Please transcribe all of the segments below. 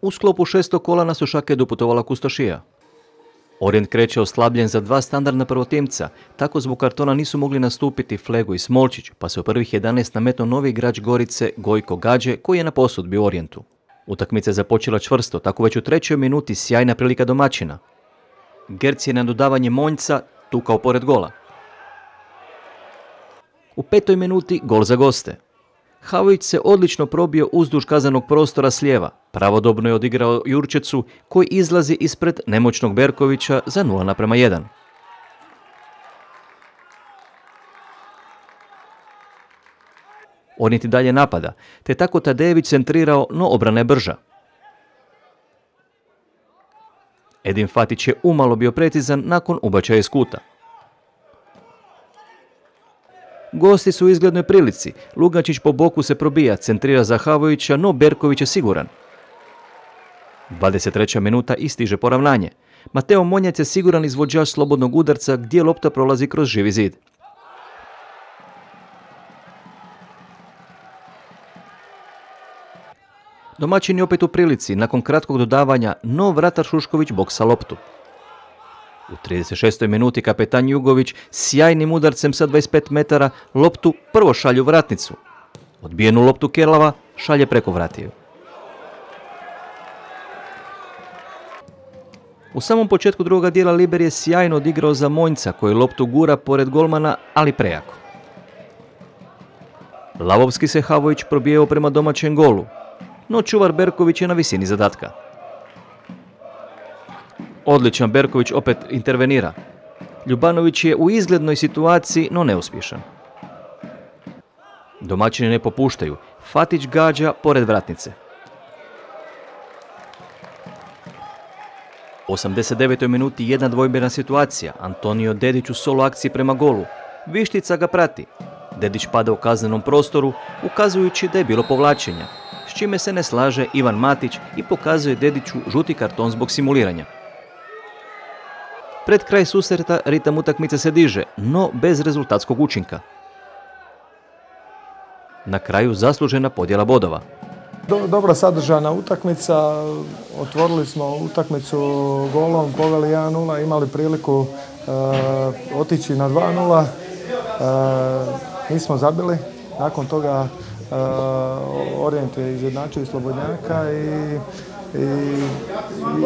U sklopu šestog kola na Sušake doputovala Kustošija. Orient kreće oslabljen za dva standardna prvotimca, tako zbog kartona nisu mogli nastupiti Flego i Smolčić, pa se u prvih 11 nametno novi igrač Gorice Gojko Gađe, koji je na posudbi u Orijentu. Utakmica je započela čvrsto, tako već u trećoj minuti sjajna prilika domaćina. Gerc je na dodavanje Monjca tukao pored gola. U petoj minuti gol za goste. Havović se odlično probio uzduž kazanog prostora s lijeva. Pravodobno je odigrao Jurčecu koji izlazi ispred nemoćnog Berkovića za 0 naprema 1. On niti dalje napada, te tako Tadejević centrirao, no obrana je brža. Edin Fatić je umalo bio precizan nakon ubačaja iz kuta. Gosti su u izglednoj prilici. Lugačić po boku se probija, centrira za Havovića, no Berković je siguran. 23. minuta istiže poravnanje. Mateo Monjac je siguran izvođač slobodnog udarca gdje lopta prolazi kroz živi zid. Domaćin je opet u prilici, nakon kratkog dodavanja, no vratar Šušković boksa loptu. U 36. minuti kapetan Jugović sjajnim udarcem sa 25 metara loptu prvo šalju vratnicu. Odbijenu loptu Kerlava šalje preko vratiju. U samom početku drugoga dijela Liber je sjajno odigrao za Monjca koji loptu gura pored golmana, ali prejako. Lavovski se Havović probijeo prema domaćem golu, no čuvar Berković je na visini zadatka. Odličan Berković opet intervenira. Ljubanović je u izglednoj situaciji, no neuspješan. Domaćini ne popuštaju. Fatić gađa pored vratnice. U 89. minuti jedna dvojbena situacija. Antonio Dedić u solo akciji prema golu. Vištica ga prati. Dedić pada u kaznenom prostoru, ukazujući da je bilo povlačenja, s čime se ne slaže Ivan Matić i pokazuje Dediću žuti karton zbog simuliranja. Pred kraj susreta ritam utakmice se diže, no bez rezultatskog učinka. Na kraju zaslužena podjela bodova. dobra sadržana utakmica, otvorili smo utakmicu golom, poveli 1-0, imali priliku e, otići na 2-0. E, nismo zabili, nakon toga e, je izjednačio Slobodnjaka i i,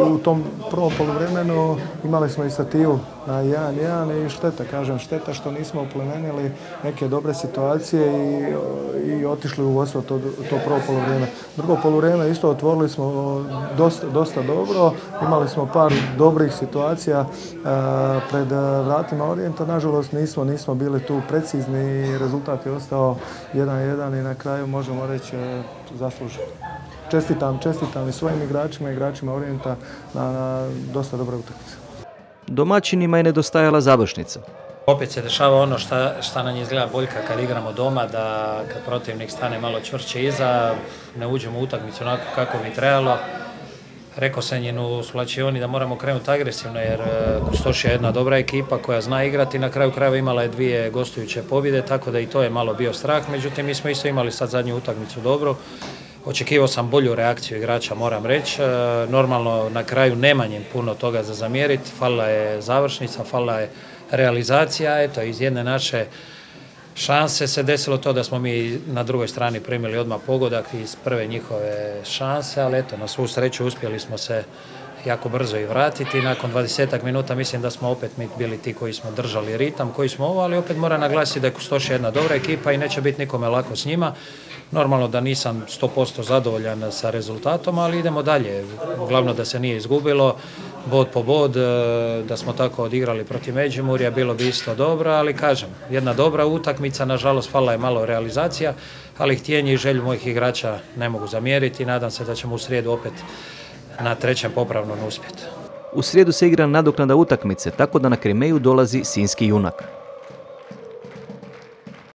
u tom prvom poluvremenu imali smo i stativu na 1-1 i šteta, kažem, šteta što nismo uplemenili neke dobre situacije i, i otišli u vodstvo to, to prvo poluvrijeme. Drugo poluvrijeme isto otvorili smo dosta, dosta dobro, imali smo par dobrih situacija pred vratima Orijenta, nažalost nismo, nismo bili tu precizni i rezultat je ostao 1-1 i na kraju možemo reći zasluženo čestitam, čestitam i svojim igračima i igračima Orijenta na, dosta dobra utakmica. Domaćinima je nedostajala završnica. Opet se dešava ono šta, šta nam izgleda boljka kad igramo doma, da kad protivnik stane malo čvršće iza, ne uđemo u utakmicu onako kako bi trebalo. Rekao sam je u Slačioni da moramo krenuti agresivno jer e, Kustoš je jedna dobra ekipa koja zna igrati. Na kraju krajeva imala je dvije gostujuće pobjede, tako da i to je malo bio strah. Međutim, mi smo isto imali sad zadnju utakmicu dobro. Očekivao sam bolju reakciju igrača, moram reći. E, normalno, na kraju nema njim puno toga za zamjeriti. Falila je završnica, falila je realizacija. Eto, iz jedne naše šanse se desilo to da smo mi na drugoj strani primili odmah pogodak iz prve njihove šanse, ali eto, na svu sreću uspjeli smo se jako brzo i vratiti. Nakon 20 minuta mislim da smo opet mi bili ti koji smo držali ritam, koji smo ovo, ali opet mora naglasiti da je Kustoš jedna dobra ekipa i neće biti nikome lako s njima. Normalno da nisam 100% zadovoljan sa rezultatom, ali idemo dalje. Glavno da se nije izgubilo, bod po bod, e, da smo tako odigrali protiv Međimurja, bilo bi isto dobro, ali kažem, jedna dobra utakmica, nažalost fala je malo realizacija, ali htjenje i želju mojih igrača ne mogu zamjeriti. Nadam se da ćemo u srijedu opet na trećem popravnom uspjeti. U srijedu se igra nadoknada utakmice, tako da na Krimeju dolazi sinski junak.